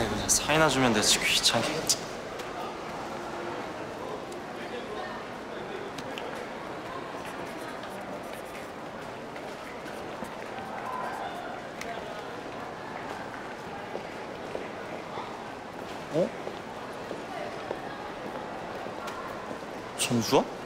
아이 그냥 사이나 주면 되지 귀찮게. 어? 정수야?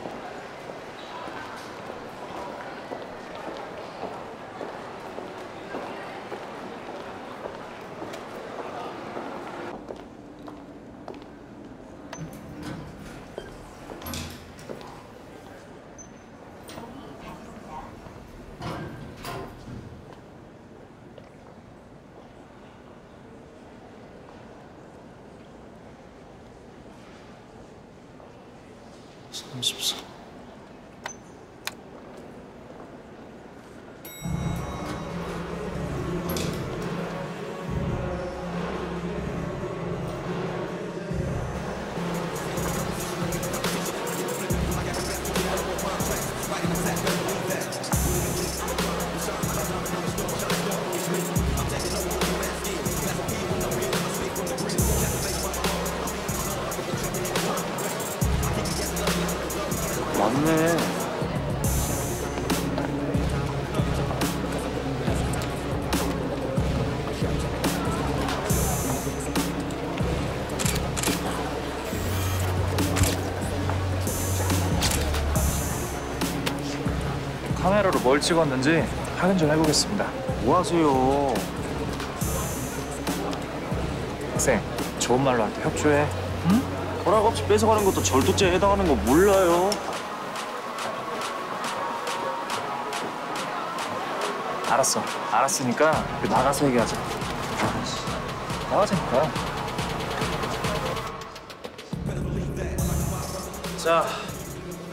什是不是？ 맞네. 카메라로 뭘 찍었는지 확인 좀 해보겠습니다. 뭐 하세요? 학생, 좋은 말로 할때 협조해. 허락 없이 뺏어가는 것도 절도죄에 해당하는 거 몰라요? 알았어. 알았으니까 그 나가서 얘기하자. 나가자니까. 자,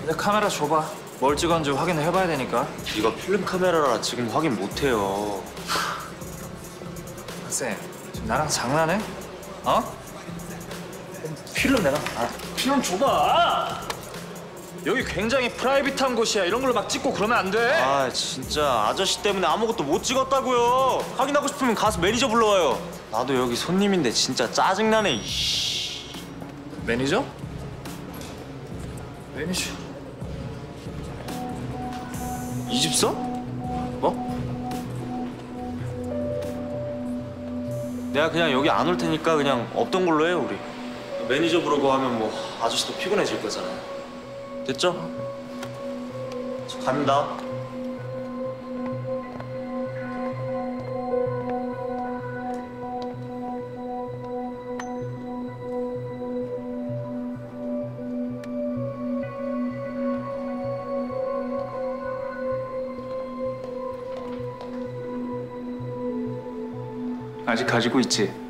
이제 카메라 줘봐. 뭘 찍었는지 확인을 해봐야 되니까. 이거 필름 카메라라 지금 확인 못해요. 학생, 지금 나랑 장난해? 어? 필름 내가. 아, 필름 줘봐. 여기 굉장히 private한 곳이야. 이런 걸로 막 찍고 그러면 안 돼. 아 진짜 아저씨 때문에 아무것도 못 찍었다고요. 확인하고 싶으면 가서 매니저 불러와요. 나도 여기 손님인데 진짜 짜증나네. 이씨. 매니저? 매니저. 이집서? 뭐? 내가 그냥 여기 안 올 테니까 그냥 없던 걸로 해요 우리. 매니저 부르고 하면 뭐 아저씨도 피곤해질 거잖아요. 됐죠? 저 갑니다. 아직 가지고 있지?